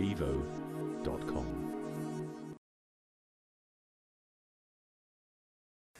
bevo.com.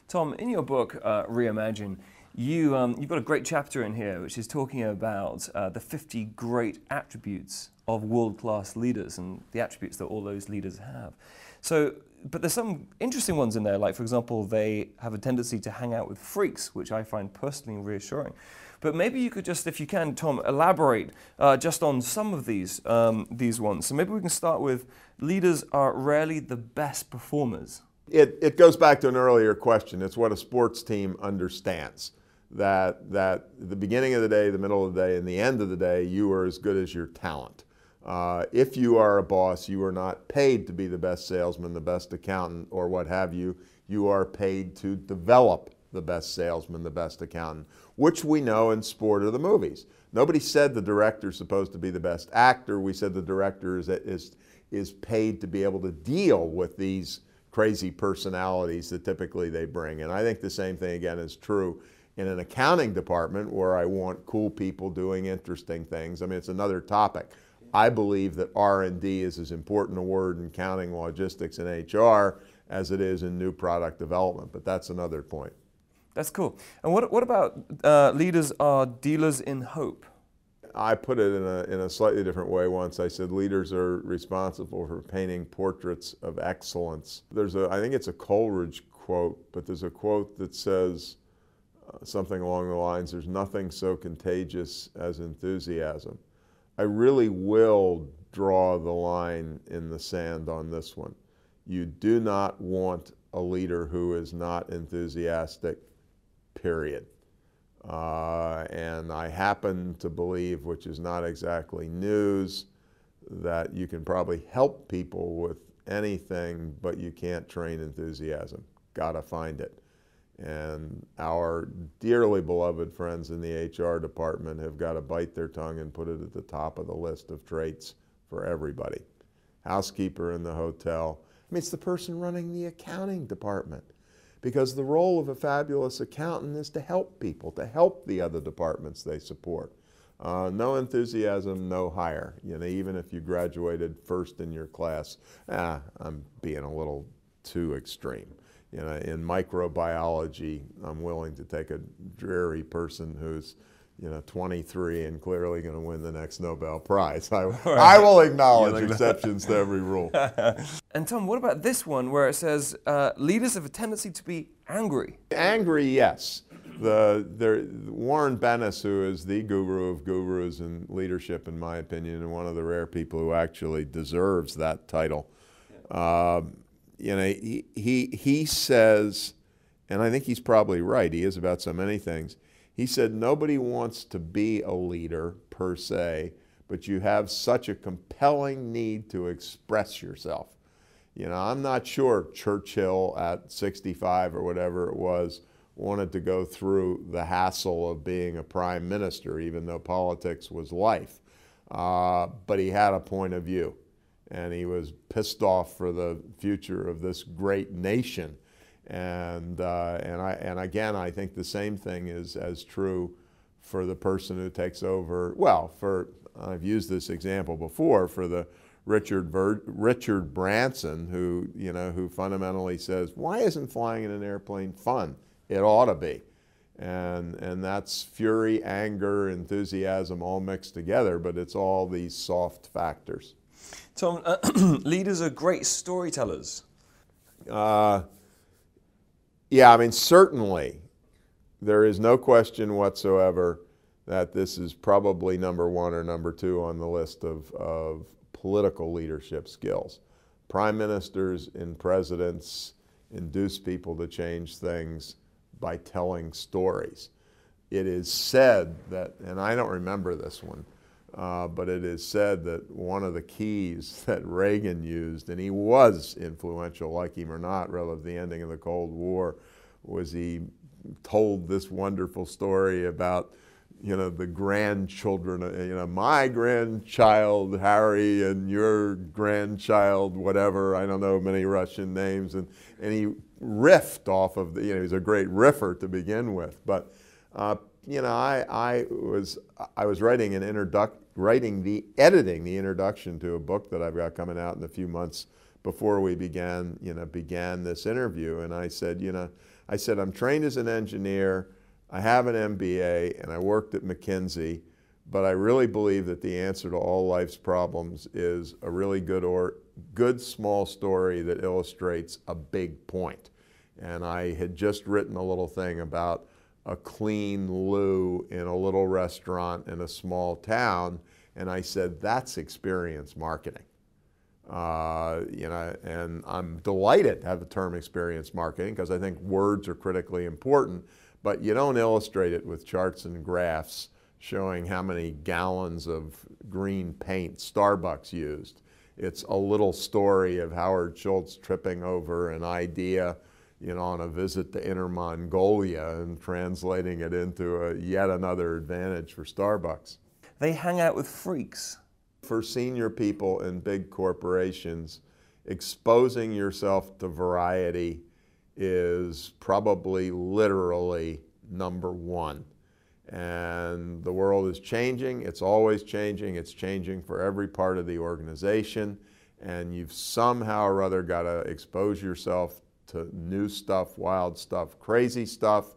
Tom, in your book, uh, Reimagine, you, um, you've got a great chapter in here which is talking about uh, the 50 great attributes of world class leaders and the attributes that all those leaders have. So, but there's some interesting ones in there, like, for example, they have a tendency to hang out with freaks, which I find personally reassuring. But maybe you could just, if you can, Tom, elaborate uh, just on some of these, um, these ones. So maybe we can start with leaders are rarely the best performers. It, it goes back to an earlier question. It's what a sports team understands. That, that the beginning of the day, the middle of the day, and the end of the day, you are as good as your talent. Uh, if you are a boss, you are not paid to be the best salesman, the best accountant, or what have you. You are paid to develop the best salesman, the best accountant, which we know in sport or the movies. Nobody said the director's supposed to be the best actor. We said the director is, is, is paid to be able to deal with these crazy personalities that typically they bring. And I think the same thing again is true in an accounting department where I want cool people doing interesting things. I mean, it's another topic. I believe that R&D is as important a word in accounting, logistics, and HR as it is in new product development, but that's another point. That's cool. And what, what about uh, leaders are dealers in hope? I put it in a, in a slightly different way once. I said leaders are responsible for painting portraits of excellence. There's a, I think it's a Coleridge quote, but there's a quote that says uh, something along the lines, there's nothing so contagious as enthusiasm. I really will draw the line in the sand on this one. You do not want a leader who is not enthusiastic, period. Uh, and I happen to believe, which is not exactly news, that you can probably help people with anything, but you can't train enthusiasm. Gotta find it. And our dearly beloved friends in the HR department have got to bite their tongue and put it at the top of the list of traits for everybody. Housekeeper in the hotel. I mean, it's the person running the accounting department because the role of a fabulous accountant is to help people, to help the other departments they support. Uh, no enthusiasm, no hire. You know, even if you graduated first in your class, ah, I'm being a little too extreme. You know, in microbiology, I'm willing to take a dreary person who's you know, 23 and clearly going to win the next Nobel Prize. I, right. I will acknowledge exceptions to every rule. and Tom, what about this one where it says uh, leaders have a tendency to be angry? Angry, yes. The, the, Warren Bennis, who is the guru of gurus in leadership, in my opinion, and one of the rare people who actually deserves that title, uh, you know, he, he, he says, and I think he's probably right, he is about so many things, he said, Nobody wants to be a leader per se, but you have such a compelling need to express yourself. You know, I'm not sure Churchill at 65 or whatever it was wanted to go through the hassle of being a prime minister, even though politics was life. Uh, but he had a point of view, and he was pissed off for the future of this great nation. And, uh, and, I, and again, I think the same thing is as true for the person who takes over. Well, for I've used this example before for the Richard Ver, Richard Branson, who you know who fundamentally says, "Why isn't flying in an airplane fun? It ought to be," and and that's fury, anger, enthusiasm all mixed together, but it's all these soft factors. Tom, uh, leaders are great storytellers. Uh, yeah, I mean, certainly there is no question whatsoever that this is probably number one or number two on the list of, of political leadership skills. Prime ministers and presidents induce people to change things by telling stories. It is said that, and I don't remember this one, uh, but it is said that one of the keys that Reagan used, and he was influential, like him or not, relative to the ending of the Cold War, was he told this wonderful story about you know the grandchildren you know my grandchild harry and your grandchild whatever i don't know many russian names and, and he riffed off of the you know he's a great riffer to begin with but uh, you know I, I was i was writing an introduct, writing the editing, the introduction to a book that I've got coming out in a few months before we began, you know, began this interview. And I said, you know, I said, I'm trained as an engineer, I have an MBA, and I worked at McKinsey, but I really believe that the answer to all life's problems is a really good or good small story that illustrates a big point. And I had just written a little thing about a clean loo in a little restaurant in a small town, and I said, that's experience marketing. Uh, you know, and I'm delighted to have the term experience marketing because I think words are critically important, but you don't illustrate it with charts and graphs showing how many gallons of green paint Starbucks used. It's a little story of Howard Schultz tripping over an idea, you know, on a visit to Inner Mongolia and translating it into a yet another advantage for Starbucks. They hang out with freaks for senior people in big corporations, exposing yourself to variety is probably literally number one. And the world is changing, it's always changing, it's changing for every part of the organization. And you've somehow or other got to expose yourself to new stuff, wild stuff, crazy stuff.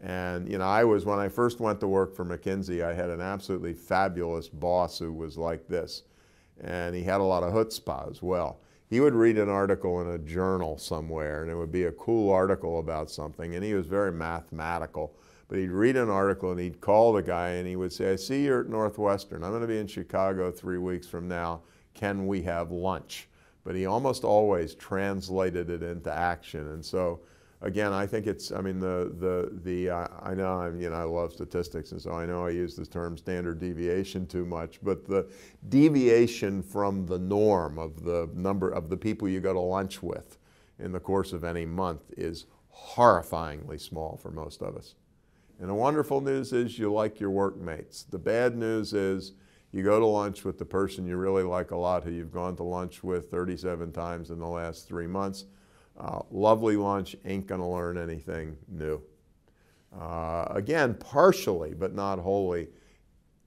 And you know, I was when I first went to work for McKinsey, I had an absolutely fabulous boss who was like this, and he had a lot of chutzpah as well. He would read an article in a journal somewhere, and it would be a cool article about something, and he was very mathematical. But he'd read an article and he'd call the guy and he would say, "I see you're at Northwestern. I'm going to be in Chicago three weeks from now. Can we have lunch?" But he almost always translated it into action, and so again, I think it's, I mean, the, the, the uh, I know I'm, you know, I love statistics, and so I know I use this term standard deviation too much, but the deviation from the norm of the number of the people you go to lunch with in the course of any month is horrifyingly small for most of us. And the wonderful news is you like your workmates. The bad news is you go to lunch with the person you really like a lot who you've gone to lunch with 37 times in the last three months uh, lovely lunch, ain't going to learn anything new. Uh, again, partially, but not wholly,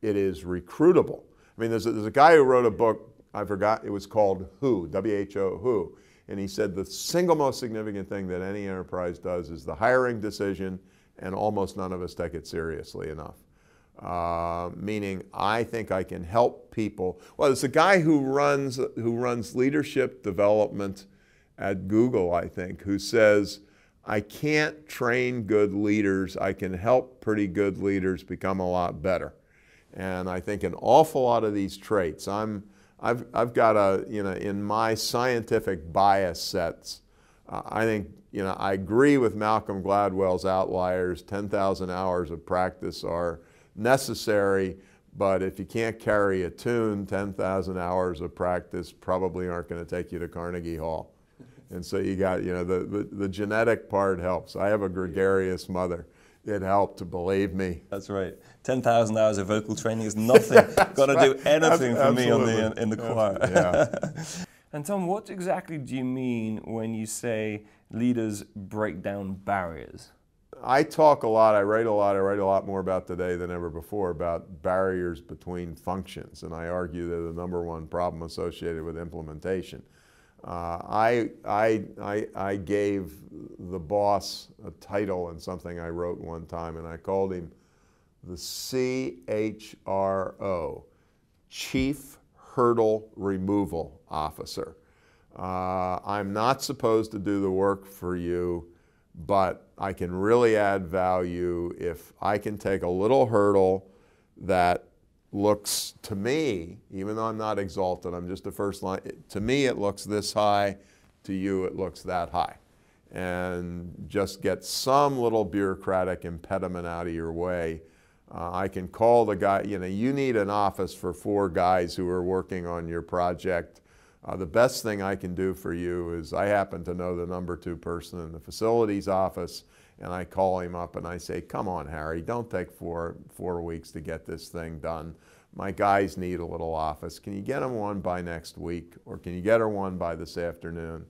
it is recruitable. I mean, there's a, there's a guy who wrote a book, I forgot, it was called Who, W-H-O, Who, and he said the single most significant thing that any enterprise does is the hiring decision, and almost none of us take it seriously enough. Uh, meaning, I think I can help people. Well, there's a guy who runs who runs leadership development at Google, I think, who says, I can't train good leaders. I can help pretty good leaders become a lot better. And I think an awful lot of these traits, I'm, I've, I've got a, you know, in my scientific bias sets, uh, I think, you know, I agree with Malcolm Gladwell's outliers. 10,000 hours of practice are necessary, but if you can't carry a tune, 10,000 hours of practice probably aren't going to take you to Carnegie Hall. And so you got, you know, the, the, the genetic part helps. I have a gregarious mother. It helped, to believe me. That's right. 10,000 hours of vocal training is nothing. Got to right. do anything for me on the, uh, in the choir. Yeah. and Tom, what exactly do you mean when you say leaders break down barriers? I talk a lot, I write a lot, I write a lot more about today than ever before about barriers between functions. And I argue they're the number one problem associated with implementation. Uh, I, I, I, I gave the boss a title in something I wrote one time, and I called him the CHRO, Chief Hurdle Removal Officer. Uh, I'm not supposed to do the work for you, but I can really add value if I can take a little hurdle that looks to me, even though I'm not exalted, I'm just a first line, to me it looks this high, to you it looks that high. And just get some little bureaucratic impediment out of your way. Uh, I can call the guy, you know, you need an office for four guys who are working on your project. Uh, the best thing I can do for you is I happen to know the number two person in the facilities office and I call him up and I say, come on, Harry, don't take four, four weeks to get this thing done. My guys need a little office. Can you get them one by next week? Or can you get her one by this afternoon?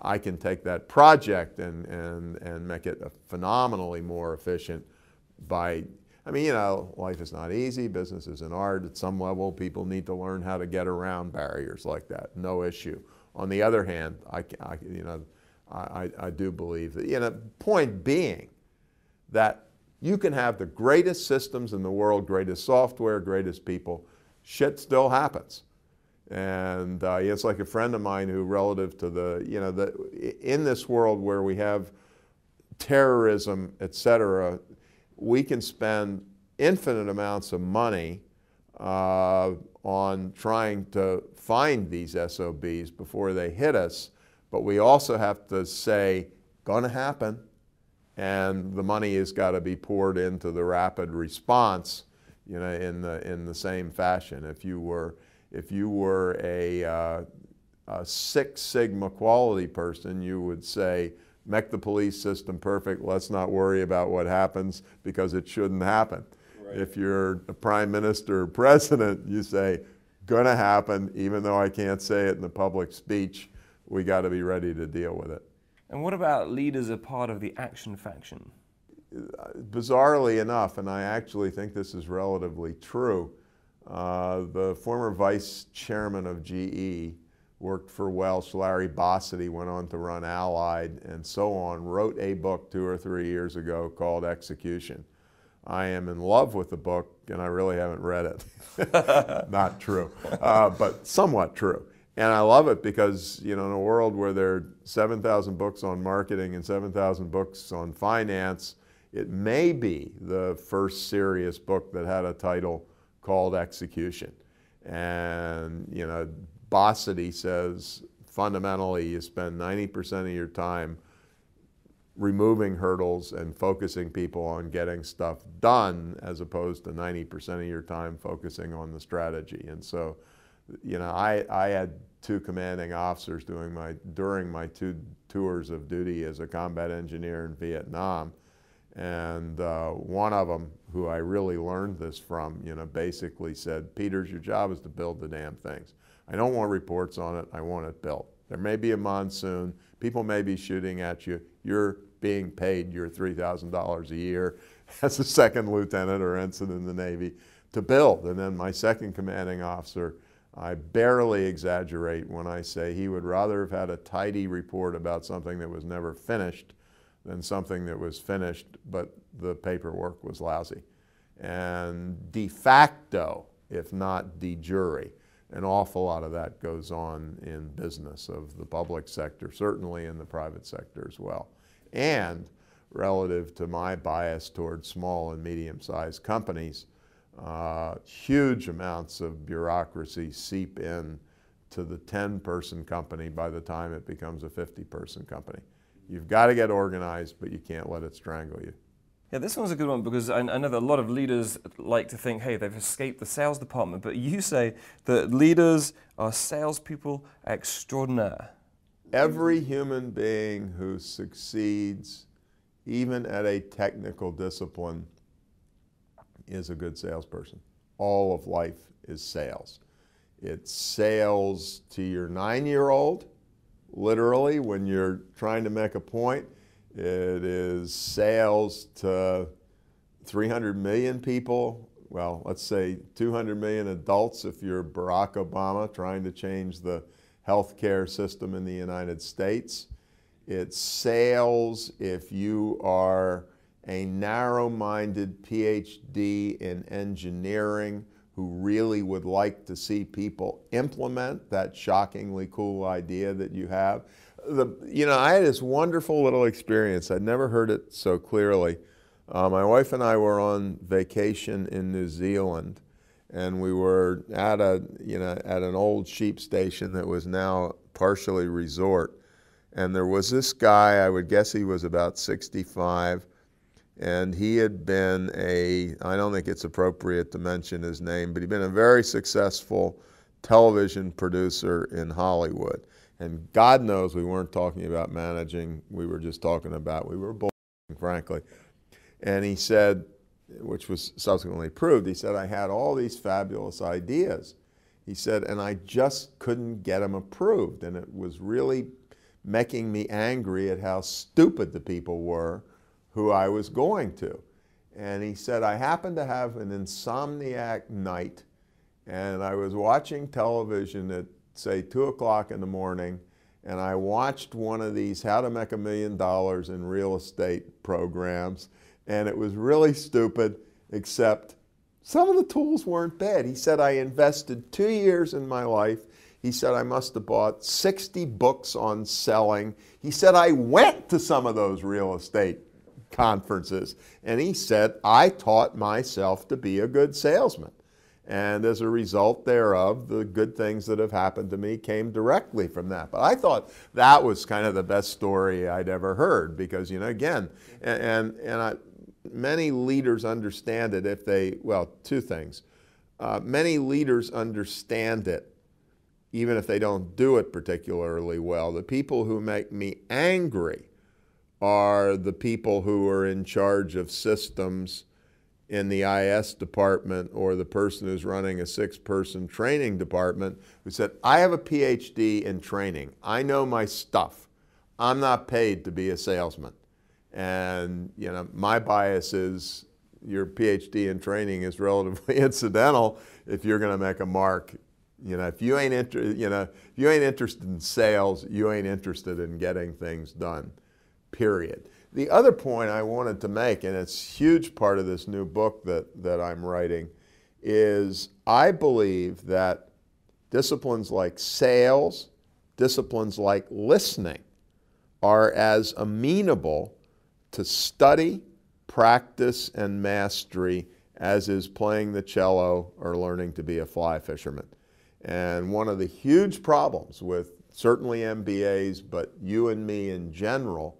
I can take that project and, and, and make it phenomenally more efficient by, I mean, you know, life is not easy, business is an art. At some level, people need to learn how to get around barriers like that. No issue. On the other hand, I, I you know, I, I do believe that, you know, point being that you can have the greatest systems in the world, greatest software, greatest people, shit still happens. And uh, it's like a friend of mine who, relative to the, you know, the, in this world where we have terrorism, et cetera, we can spend infinite amounts of money uh, on trying to find these SOBs before they hit us, but we also have to say, going to happen, and the money has got to be poured into the rapid response, you know, in the in the same fashion. If you were if you were a, uh, a Six Sigma quality person, you would say, make the police system perfect. Let's not worry about what happens because it shouldn't happen. Right. If you're a prime minister or president, you say, gonna happen, even though I can't say it in the public speech, we got to be ready to deal with it. And what about leaders are part of the action faction? Bizarrely enough, and I actually think this is relatively true, uh, the former vice chairman of GE worked for Welch, Larry Bossidy went on to run Allied and so on, wrote a book two or three years ago called Execution. I am in love with the book and I really haven't read it. Not true, uh, but somewhat true. And I love it because, you know, in a world where there are 7,000 books on marketing and 7,000 books on finance, it may be the first serious book that had a title called Execution. And, you know, Bossidy says fundamentally you spend 90% of your time removing hurdles and focusing people on getting stuff done as opposed to 90% of your time focusing on the strategy. And so, you know, I, I had two commanding officers doing my, during my two tours of duty as a combat engineer in Vietnam. And uh, one of them, who I really learned this from, you know, basically said, Peters, your job is to build the damn things. I don't want reports on it. I want it built. There may be a monsoon. People may be shooting at you. You're being paid your $3,000 a year as a second lieutenant or ensign in the Navy to build. And then my second commanding officer, I barely exaggerate when I say he would rather have had a tidy report about something that was never finished than something that was finished but the paperwork was lousy. And de facto, if not de jure, an awful lot of that goes on in business of the public sector, certainly in the private sector as well. And relative to my bias towards small and medium-sized companies, uh, huge amounts of bureaucracy seep in to the 10-person company by the time it becomes a 50-person company. You've got to get organized, but you can't let it strangle you. Yeah, this one's a good one because I, I, know that a lot of leaders like to think, hey, they've escaped the sales department, but you say that leaders are salespeople extraordinaire. Every human being who succeeds, even at a technical discipline, is a good salesperson. All of life is sales. It's sales to your nine year old, literally, when you're trying to make a point it is sales to 300 million people. Well, let's say 200 million adults if you're Barack Obama trying to change the healthcare system in the United States. It's sales if you are a narrow minded PhD in engineering who really would like to see people implement that shockingly cool idea that you have the, you know, I had this wonderful little experience. I'd never heard it so clearly. Uh, my wife and I were on vacation in New Zealand, and we were at a, you know, at an old sheep station that was now partially resort. And there was this guy, I would guess he was about 65, and he had been a, I don't think it's appropriate to mention his name, but he'd been a very successful television producer in Hollywood. And God knows we weren't talking about managing, we were just talking about, we were bull, frankly. And he said, which was subsequently proved, he said, I had all these fabulous ideas. He said, and I just couldn't get them approved. And it was really making me angry at how stupid the people were who I was going to. And he said, I happened to have an insomniac night, and I was watching television at, say, 2 o'clock in the morning, and I watched one of these How to Make a Million Dollars in Real Estate programs, and it was really stupid, except some of the tools weren't bad. He said, I invested two years in my life. He said, I must have bought 60 books on selling. He said, I went to some of those real estate conferences. And he said, I taught myself to be a good salesman. And as a result thereof, the good things that have happened to me came directly from that. But I thought that was kind of the best story I'd ever heard because, you know, again, and, and, I, many leaders understand it if they, well, two things. Uh, many leaders understand it even if they don't do it particularly well. The people who make me angry are the people who are in charge of systems in the IS department or the person who's running a six person training department who said, I have a PhD in training. I know my stuff. I'm not paid to be a salesman. And you know, my bias is your PhD in training is relatively incidental if you're going to make a mark. You know, if you ain't inter- you know, if you ain't interested in sales, you ain't interested in getting things done. Period. The other point I wanted to make, and it's a huge part of this new book that, that I'm writing, is I believe that disciplines like sales, disciplines like listening, are as amenable to study, practice, and mastery as is playing the cello or learning to be a fly fisherman. And one of the huge problems with certainly MBAs, but you and me in general,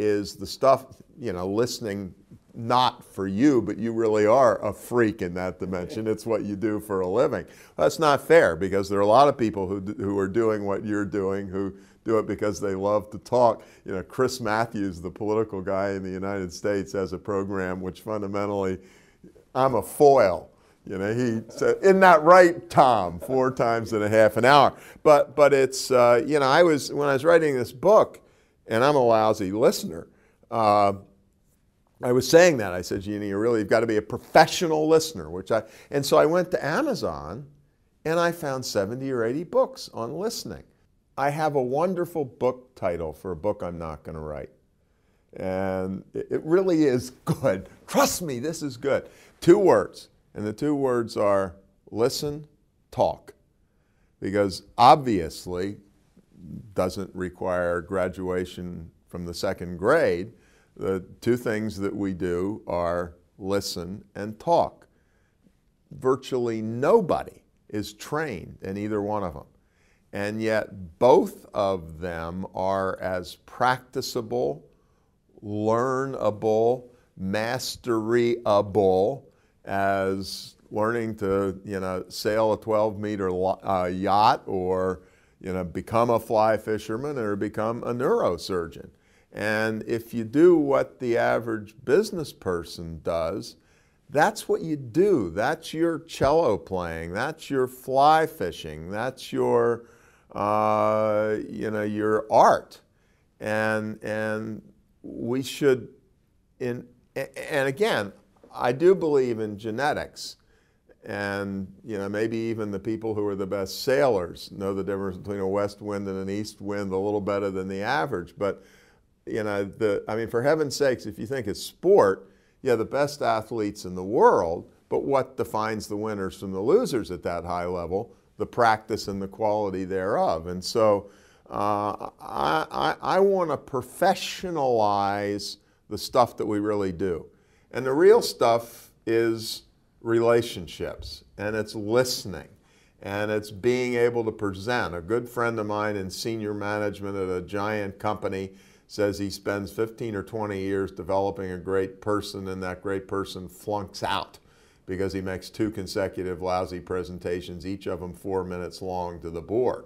is the stuff, you know, listening not for you, but you really are a freak in that dimension. It's what you do for a living. That's not fair because there are a lot of people who, who are doing what you're doing who do it because they love to talk. You know, Chris Matthews, the political guy in the United States, has a program which fundamentally, I'm a foil. You know, he said, "Isn't that right, Tom?" Four times in a half an hour. But but it's uh, you know, I was when I was writing this book, and I'm a lousy listener. Uh, I was saying that I said, Jeannie, you really you've got to be a professional listener, which I and so I went to Amazon, and I found 70 or 80 books on listening. I have a wonderful book title for a book I'm not going to write. And it really is good. Trust me, this is good. Two words. And the two words are listen, talk. Because obviously, doesn't require graduation from the second grade. The two things that we do are listen and talk. Virtually nobody is trained in either one of them. And yet, both of them are as practicable, learnable, masteryable as learning to, you know, sail a 12 meter uh, yacht or, you know, become a fly fisherman or become a neurosurgeon. And if you do what the average business person does, that's what you do. That's your cello playing. That's your fly fishing. That's your uh, you know, your art. And, and we should, in, and again, I do believe in genetics. And you know, maybe even the people who are the best sailors know the difference between a west wind and an east wind a little better than the average. But you know, the I mean, for heaven's sakes, if you think it's sport, yeah, the best athletes in the world. But what defines the winners from the losers at that high level? the practice and the quality thereof. And so uh, I, I, I want to professionalize the stuff that we really do. And the real stuff is relationships and it's listening and it's being able to present. A good friend of mine in senior management at a giant company says he spends 15 or 20 years developing a great person and that great person flunks out because he makes two consecutive lousy presentations, each of them four minutes long to the board.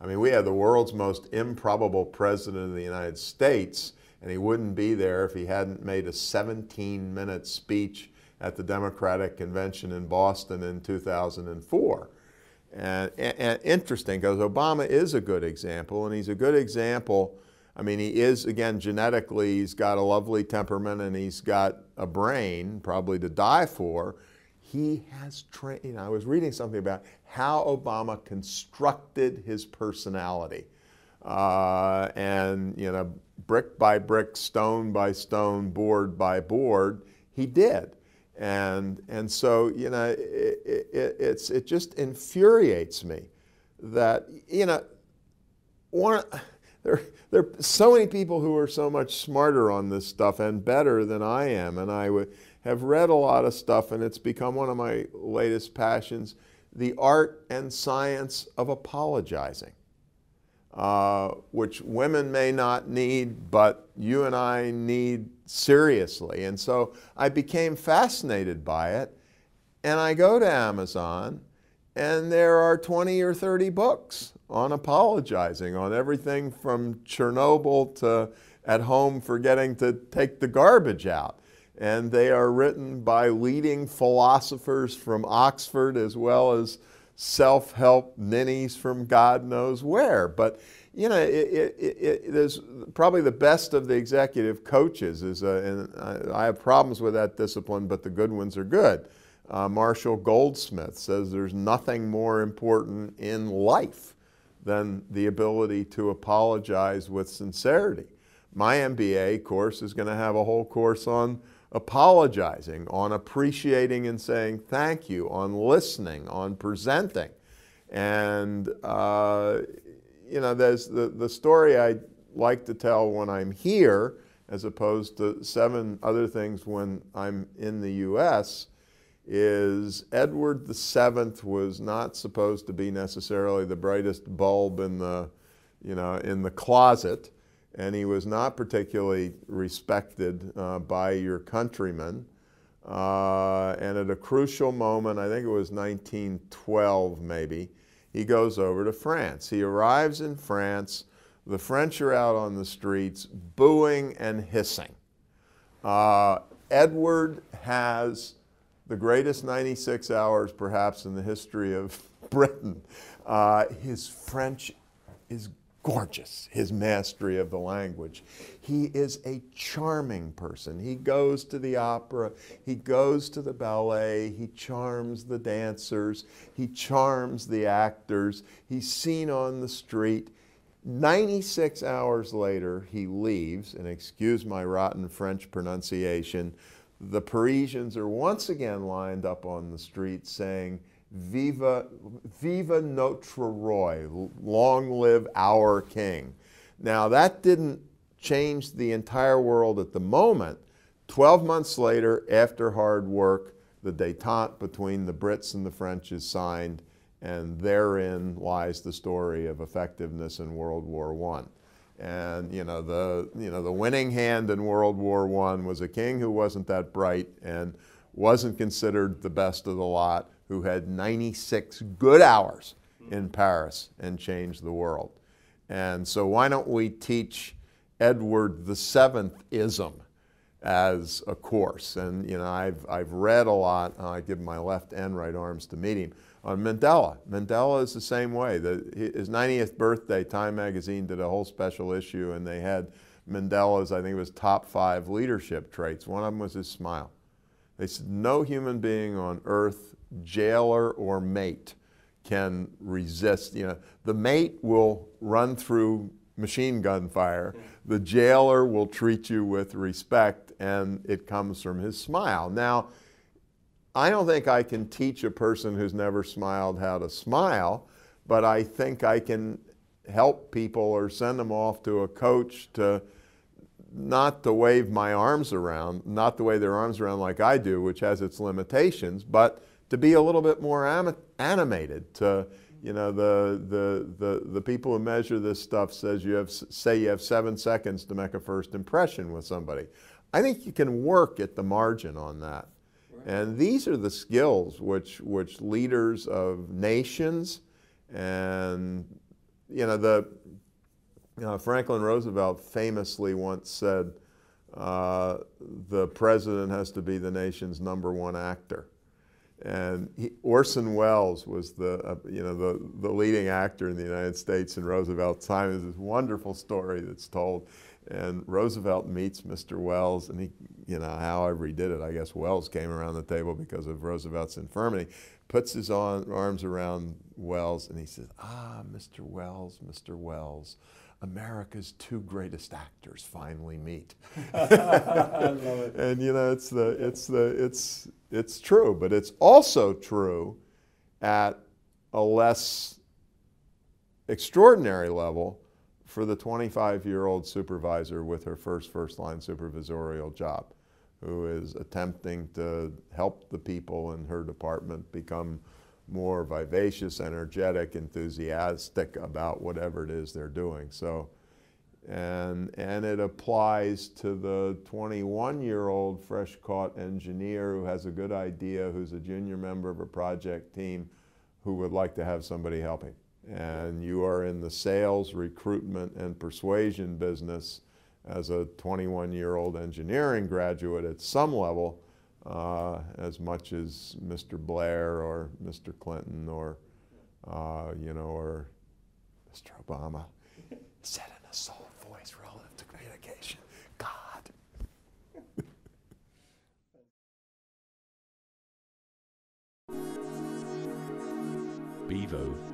I mean, we have the world's most improbable president of the United States, and he wouldn't be there if he hadn't made a 17 minute speech at the Democratic Convention in Boston in 2004. And, and, interesting because Obama is a good example, and he's a good example I mean, he is, again, genetically, he's got a lovely temperament and he's got a brain, probably to die for. He has trained, you know, I was reading something about how Obama constructed his personality. Uh, and, you know, brick by brick, stone by stone, board by board, he did. And, and so, you know, it, it, it's, it just infuriates me that, you know, one, there, there are so many people who are so much smarter on this stuff and better than I am. And I would, have read a lot of stuff, and it's become one of my latest passions the art and science of apologizing, uh, which women may not need, but you and I need seriously. And so I became fascinated by it, and I go to Amazon, and there are 20 or 30 books on apologizing, on everything from Chernobyl to at home forgetting to take the garbage out. And they are written by leading philosophers from Oxford as well as self help ninnies from God knows where. But you know, it, it, it, there's probably the best of the executive coaches is, a, and I have problems with that discipline, but the good ones are good. Uh, Marshall Goldsmith says there's nothing more important in life than the ability to apologize with sincerity. My MBA course is going to have a whole course on apologizing, on appreciating and saying thank you, on listening, on presenting. And, uh, you know, there's the, the story I like to tell when I'm here, as opposed to seven other things when I'm in the U.S., is Edward VII was not supposed to be necessarily the brightest bulb in the, you know, in the closet, and he was not particularly respected uh, by your countrymen. Uh, and at a crucial moment, I think it was 1912 maybe, he goes over to France. He arrives in France. The French are out on the streets booing and hissing. Uh, Edward has the greatest 96 hours perhaps in the history of Britain. Uh, his French is gorgeous, his mastery of the language. He is a charming person. He goes to the opera, he goes to the ballet, he charms the dancers, he charms the actors, he's seen on the street. 96 hours later, he leaves, and excuse my rotten French pronunciation, the Parisians are once again lined up on the street saying, Viva, Viva Notre Roi, long live our king. Now, that didn't change the entire world at the moment. 12 months later, after hard work, the detente between the Brits and the French is signed, and therein lies the story of effectiveness in World War I. And you know the you know the winning hand in World War I was a king who wasn't that bright and wasn't considered the best of the lot, who had 96 good hours in Paris and changed the world. And so why don't we teach Edward the Seventh ism as a course? And you know, I've, I've read a lot, I give my left and right arms to meet him, on Mandela. Mandela is the same way. The, his 90th birthday, Time magazine did a whole special issue and they had Mandela's, I think it was top five leadership traits. One of them was his smile. They said no human being on earth jailer or mate can resist. You know, the mate will run through machine gun fire. The jailer will treat you with respect, and it comes from his smile. Now, I don't think I can teach a person who's never smiled how to smile, but I think I can help people or send them off to a coach to not to wave my arms around, not to wave their arms around like I do, which has its limitations, but to be a little bit more animated. To you know, the, the the the people who measure this stuff says you have say you have seven seconds to make a first impression with somebody. I think you can work at the margin on that. And these are the skills which which leaders of nations and you know the know, Franklin Roosevelt famously once said, uh, the president has to be the nation's number one actor. And he, Orson Welles was the, uh, you know, the, the leading actor in the United States in Roosevelt's time. There's this wonderful story that's told. And Roosevelt meets Mr. Welles, and he, you know, however he did it, I guess Welles came around the table because of Roosevelt's infirmity, puts his on, arms around Welles, and he says, Ah, Mr. Welles, Mr. Welles, America's two greatest actors finally meet. and you know, it's the it's the it's it's true, but it's also true at a less extraordinary level for the 25-year-old supervisor with her first first-line supervisorial job, who is attempting to help the people in her department become more vivacious, energetic, enthusiastic about whatever it is they're doing. So, and, and it applies to the 21 year old fresh caught engineer who has a good idea, who's a junior member of a project team, who would like to have somebody helping. And you are in the sales, recruitment, and persuasion business as a 21 year old engineering graduate at some level uh, as much as Mr. Blair or Mr. Clinton or, uh, you know, or Mr. Obama said in a soul voice relative to communication, God. Bevo.com